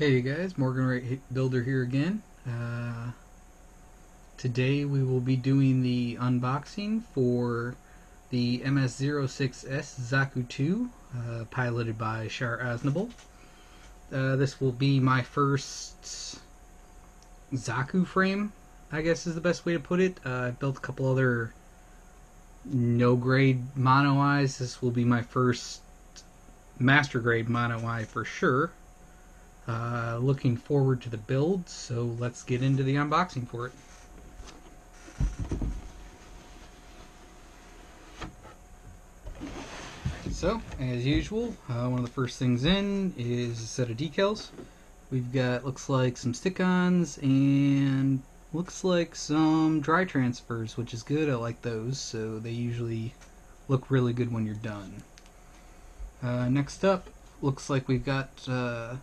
Hey guys, Morgan Wright Builder here again. Uh, today we will be doing the unboxing for the MS-06S Zaku 2, uh, piloted by Char Aznable. Uh, this will be my first Zaku frame, I guess is the best way to put it. Uh, I built a couple other no grade mono eyes. This will be my first master grade mono eye for sure. Uh, looking forward to the build, so let's get into the unboxing for it. So, as usual, uh, one of the first things in is a set of decals. We've got, looks like some stick-ons and looks like some dry transfers, which is good. I like those, so they usually look really good when you're done. Uh, next up, looks like we've got uh,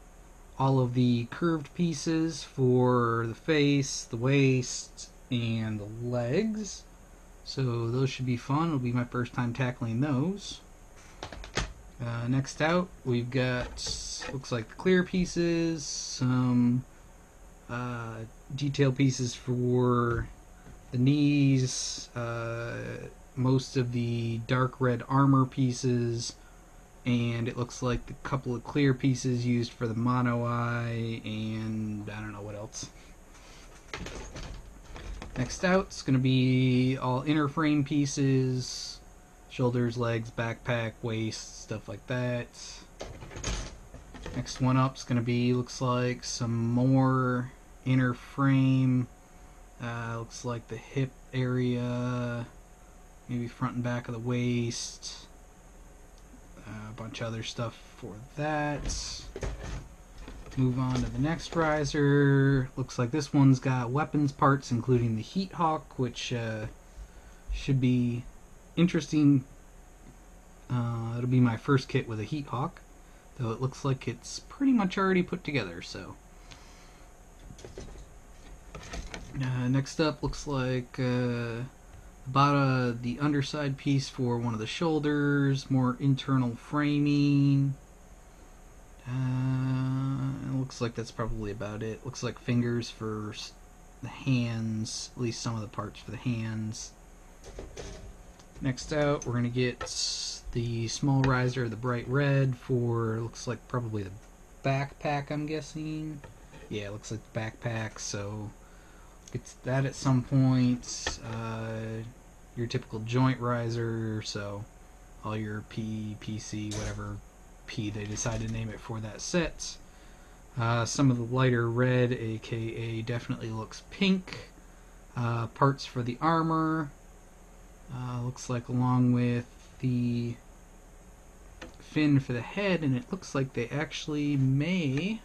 all of the curved pieces for the face, the waist, and the legs. So those should be fun. It'll be my first time tackling those. Uh, next out, we've got looks like clear pieces, some uh, detail pieces for the knees, uh, most of the dark red armor pieces, and it looks like a couple of clear pieces used for the mono eye and I don't know what else. Next out it's going to be all inner frame pieces, shoulders, legs, backpack, waist, stuff like that. Next one up is going to be, looks like some more inner frame. Uh, looks like the hip area, maybe front and back of the waist a bunch of other stuff for that. Move on to the next riser. Looks like this one's got weapons parts, including the Heat Hawk, which uh, should be interesting. Uh, it'll be my first kit with a Heat Hawk, though it looks like it's pretty much already put together. So. Uh, next up looks like uh, Bought uh, the underside piece for one of the shoulders, more internal framing. Uh, it looks like that's probably about it. Looks like fingers for the hands, at least some of the parts for the hands. Next out, we're going to get the small riser, the bright red, for looks like probably the backpack, I'm guessing. Yeah, looks like the backpack, so it's that at some point. Uh, your typical joint riser, so all your P, PC, whatever P they decide to name it for that set. Uh, some of the lighter red, aka definitely looks pink. Uh, parts for the armor. Uh, looks like along with the fin for the head, and it looks like they actually may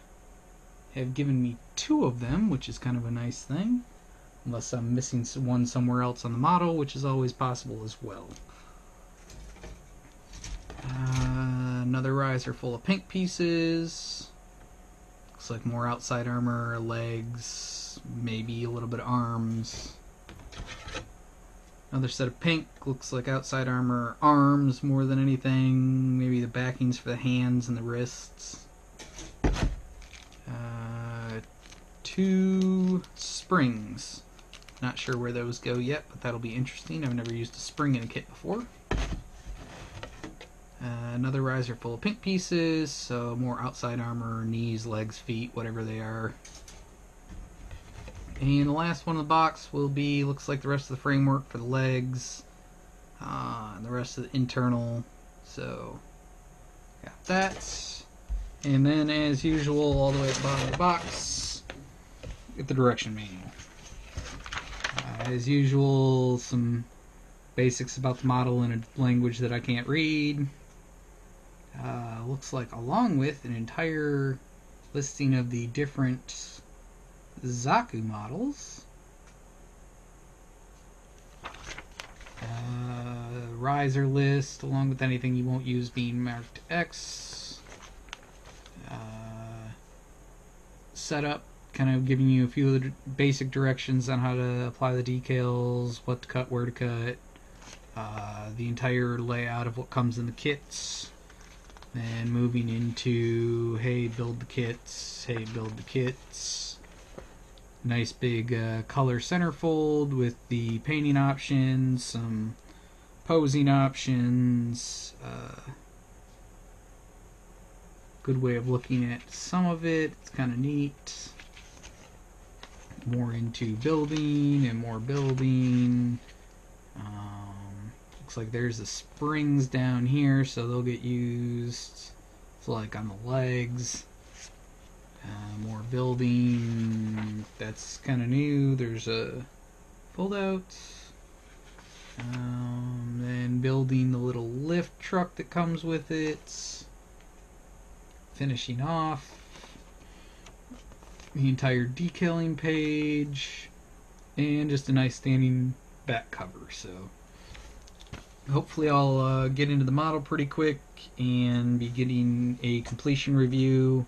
have given me two of them, which is kind of a nice thing unless I'm missing one somewhere else on the model, which is always possible as well. Uh, another riser full of pink pieces. Looks like more outside armor, legs, maybe a little bit of arms. Another set of pink, looks like outside armor, arms more than anything. Maybe the backings for the hands and the wrists. Uh, two springs. Not sure where those go yet, but that'll be interesting. I've never used a spring in a kit before. Uh, another riser full of pink pieces, so more outside armor, knees, legs, feet, whatever they are. And the last one in the box will be, looks like the rest of the framework for the legs, uh, and the rest of the internal. So, got that. And then, as usual, all the way at the bottom of the box, get the direction manual as usual, some basics about the model in a language that I can't read. Uh, looks like along with an entire listing of the different Zaku models. Uh, riser list along with anything you won't use being marked X. Uh, setup kind of giving you a few of the basic directions on how to apply the decals, what to cut, where to cut, uh, the entire layout of what comes in the kits. Then moving into, hey, build the kits, hey, build the kits. Nice big uh, color centerfold with the painting options, some posing options. Uh, good way of looking at some of it. It's kind of neat. More into building and more building. Um, looks like there's the springs down here, so they'll get used. It's like on the legs. Uh, more building. That's kind of new. There's a fold out. Um, then building the little lift truck that comes with it. Finishing off the entire decaling page. And just a nice standing back cover. So hopefully I'll uh, get into the model pretty quick and be getting a completion review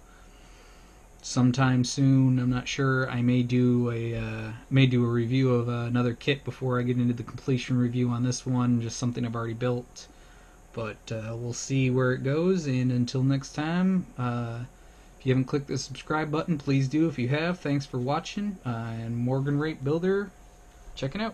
sometime soon. I'm not sure. I may do a uh, may do a review of uh, another kit before I get into the completion review on this one. Just something I've already built, but uh, we'll see where it goes. And until next time, uh, if you haven't clicked the subscribe button, please do. If you have, thanks for watching. Uh, and Morgan Rate Builder, checking out.